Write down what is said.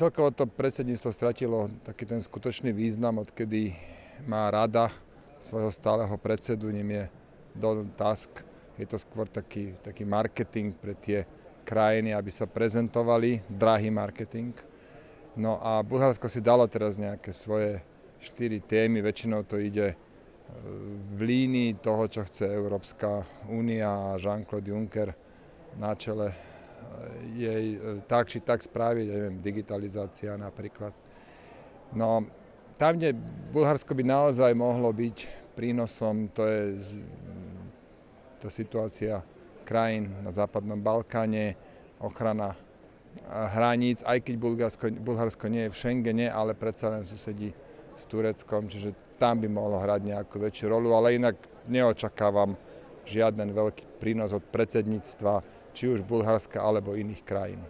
celkovo to predsedníctvo stratilo taký ten skutočný význam, odkedy má rada svojho stáleho predsedu, ním je Donald Tusk. Je to skôr taký, taký marketing pre tie krajiny, aby sa prezentovali, drahý marketing. No a Bulharsko si dalo teraz nejaké svoje štyri témy, väčšinou to ide e, v línii toho, čo chce Európska únia a Jean-Claude Juncker na čele jej e, tak či tak spraviť, neviem, digitalizácia napríklad. No, tam, kde Bulharsko by naozaj mohlo byť prínosom, to je tá situácia krajín na západnom Balkáne, ochrana hraníc, aj keď Bulharsko, Bulharsko nie je v Schengene, ale predsa len susedí s Tureckom, čiže tam by mohlo hrať nejakú väčšiu rolu, ale inak neočakávam žiaden veľký prínos od predsedníctva, či už Bulharska alebo iných krajín.